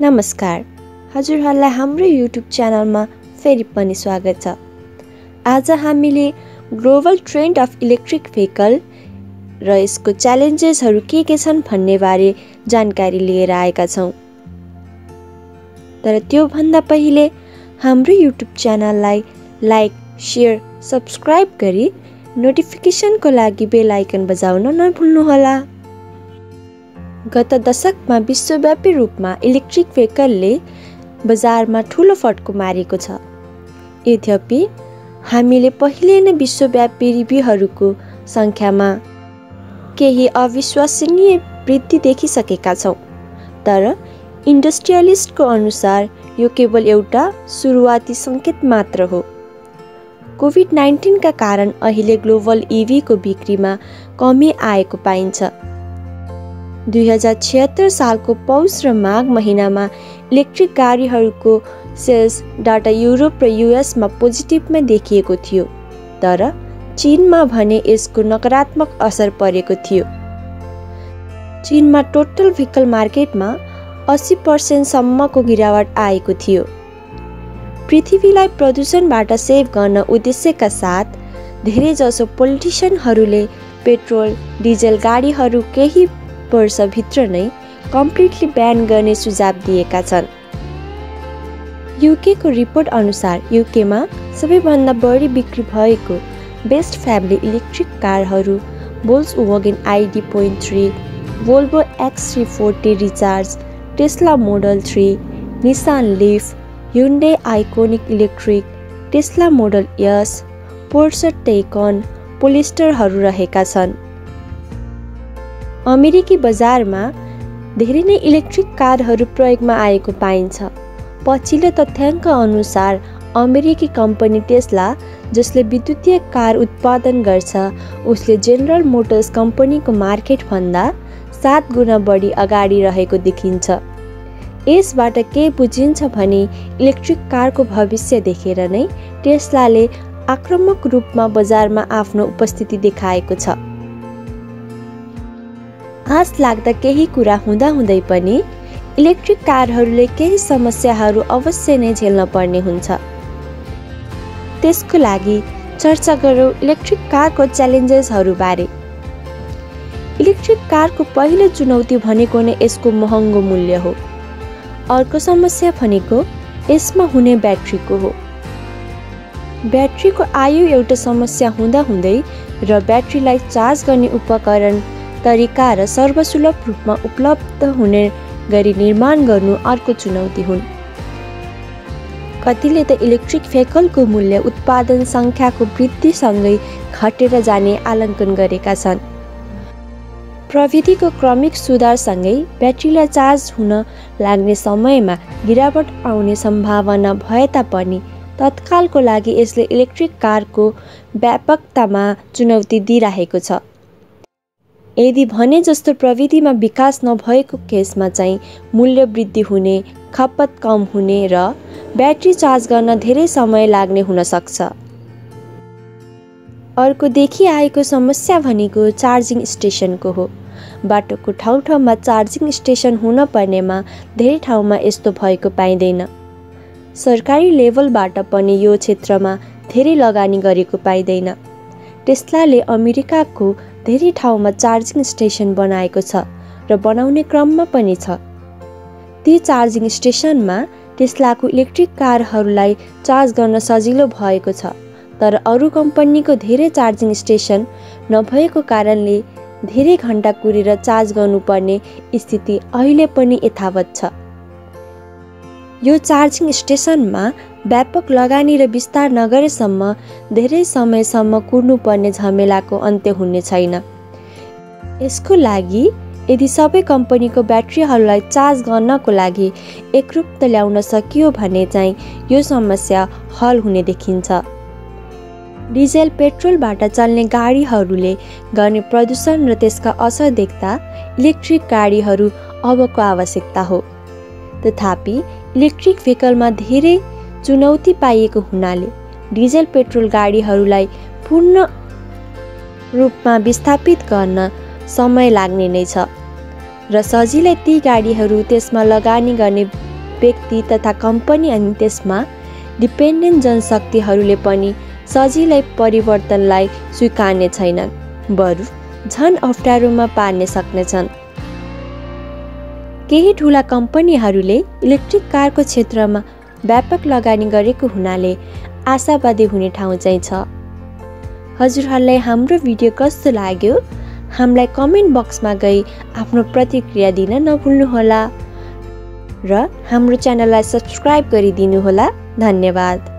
नमस्कार। हजुरहरूलाई हाम्रो युट्युब च्यानलमा फेरि पनि स्वागत छ। आज हामीले global trend of electric vehicle र यसको च्यालेन्जेसहरू के के छन् भन्नेबारे जानकारी लिएर आएका छौँ। तर त्योभन्दा पहिले हाम्रो युट्युब च्यानललाई लाइक सेयर सब्सक्राइब गरी नोटिफिकेसनको लागि बेल आइकन बजाउन नभुल्नुहोला। गत दशकमा विश्वव्यापी रूपमा इलेक्ट्रिक भेहिकलले बजारमा ठुलो फड्को मारेको छ। यद्यपि हामीले पहिले नै विश्वव्यापी रिभ्यूहरूको सङ्ख्यामा केही अविश्वसनीय वृद्धि देखिसकेका छौँ तर इन्डस्ट्रियलिस्टको अनुसार यो केवल एउटा सुरुवाती सङ्केत मात्र हो। कोभिड नाइन्टिनका कारण अहिले ग्लोबल इभीको बिक्रीमा कमी आएको पाइन्छ। दुई हजार छिहत्तर सालको पौष र माघ महिनामा इलेक्ट्रिक गाडीहरूको सेल्स डाटा युरोप र युएसमा पोजिटिभमा देखिएको थियो तर चिनमा भने यसको नकारात्मक असर परेको थियो। चिनमा टोटल भेहिकल मार्केटमा अस्सी पर्सेन्टसम्मको गिरावट आएको थियो। पृथ्वीलाई प्रदूषणबाट सेभ गर्न उद्देश्यका साथ धेरैजसो पोलिटिसियनहरूले पेट्रोल डिजेल गाडीहरू केही वर्षभित्र नै कम्प्लिटली ब्यान गर्ने सुझाव दिएका छन्। युकेको रिपोर्ट अनुसार युकेमा सबैभन्दा बढी बिक्री भएको बेस्ट फ्यामिली इलेक्ट्रिक कारहरू बोल्स wagon ID point three Volvo X three forty recharge Tesla model three Nissan Leaf Hyundai Ioniq electric Tesla model S Porsche Taycan पोलिस्टरहरू रहेका छन्। अमेरिकी बजारमा धेरै नै इलेक्ट्रिक कारहरू प्रयोगमा आएको पाइन्छ। पछिल्लो तथ्याङ्क अनुसार अमेरिकी कम्पनी टेस्ला जसले विद्युतीय कार उत्पादन गर्छ उसले जेनरल मोटर्स कम्पनीको मार्केटभन्दा सात गुणा बढी अगाडि रहेको देखिन्छ। यसबाट के बुझिन्छ भने इलेक्ट्रिक कारको भविष्य देखेर नै टेस्लाले आक्रामक रूपमा बजारमा आफ्नो उपस्थिति देखाएको छ। आश लाग्दा केही कुरा हुँदाहुँदै पनि इलेक्ट्रिक कारहरूले केही समस्याहरू अवश्य नै झेल्न पर्ने हुन्छ। त्यसको लागि चर्चा गरौँ इलेक्ट्रिक कारको च्यालेन्जेसहरूबारे। इलेक्ट्रिक कारको पहिलो चुनौती भनेको नै यसको महँगो मूल्य हो। अर्को समस्या भनेको यसमा हुने ब्याट्रीको हो। ब्याट्रीको आयु एउटा समस्या हुँदाहुँदै र ब्याट्रीलाई चार्ज गर्ने उपकरण तरिका र सर्वसुलभ रूपमा उपलब्ध हुने गरी निर्माण गर्नु अर्को चुनौती हुन्। कतिले त इलेक्ट्रिक भेहिकलको मूल्य उत्पादन सङ्ख्याको वृद्धिसँगै घटेर जाने आलङ्कन गरेका छन्। प्रविधिको क्रमिक सुधारसँगै ब्याट्रीलाई चार्ज हुन लाग्ने समयमा गिरावट आउने सम्भावना भए तापनि तत्कालको लागि यसले इलेक्ट्रिक कारको व्यापकतामा चुनौती दिइरहेको छ। यदि भने जस्तो प्रविधिमा विकास नभएको केसमा चाहिँ मूल्य वृद्धि हुने खपत कम हुने र ब्याट्री चार्ज गर्न धेरै समय लाग्ने हुन सक्छ। अर्को देखिआएको समस्या भनेको चार्जिङ स्टेसनको हो। बाटोको ठाउँ ठाउँमा चार्जिङ स्टेसन हुन पर्नेमा धेरै ठाउँमा यस्तो भएको पाइँदैन। सरकारी लेभलबाट पनि यो क्षेत्रमा धेरै लगानी गरेको पाइँदैन। टेस्लाले अमेरिकाको धेरै ठाउँमा चार्जिङ स्टेसन बनाएको छ र बनाउने क्रममा पनि छ। ती चार्जिङ स्टेसनमा टेस्लाको इलेक्ट्रिक कारहरूलाई चार्ज गर्न सजिलो भएको छ तर अरू कम्पनीको धेरै चार्जिङ स्टेसन नभएको कारणले धेरै घन्टा कुरेर चार्ज गर्नुपर्ने स्थिति अहिले पनि यथावत छ। यो चार्जिङ स्टेसनमा व्यापक लगानी र विस्तार नगरेसम्म धेरै समयसम्म कुर्नुपर्ने झमेलाको अन्त्य हुने छैन। यसको लागि यदि सबै कम्पनीको ब्याट्रीहरूलाई चार्ज गर्नको लागि एकरूपता ल्याउन सकियो भने चाहिँ यो समस्या हल हुने देखिन्छ। डिजेल पेट्रोलबाट चल्ने गाडीहरूले गर्ने प्रदूषण र त्यसका असर देख्दा इलेक्ट्रिक गाडीहरू अबको आवश्यकता हो। तथापि इलेक्ट्रिक भेहिकलमा धेरै चुनौती पाइएको हुनाले डिजेल पेट्रोल गाडीहरूलाई पूर्ण रूपमा विस्थापित गर्न समय लाग्ने नै छ। र सजिलै ती गाडीहरू त्यसमा लगानी गर्ने व्यक्ति तथा कम्पनी अनि त्यसमा डिपेन्डेन्ट जनशक्तिहरूले पनि सजिलै परिवर्तनलाई स्वीकार्ने छैनन् बरु झन अप्ठ्यारोमा पार्ने सक्नेछन्। केही ठुला कम्पनीहरूले इलेक्ट्रिक कारको क्षेत्रमा व्यापक लगानी गरेको हुनाले आशावादी हुने ठाउँ चाहिँ छ। हजुरहरूलाई हाम्रो भिडियो कस्तो लाग्यो? हामीलाई कमेन्ट बक्समा गई आफ्नो प्रतिक्रिया दिन नभुल्नुहोला र हाम्रो च्यानललाई सब्सक्राइब गरिदिनुहोला। धन्यवाद।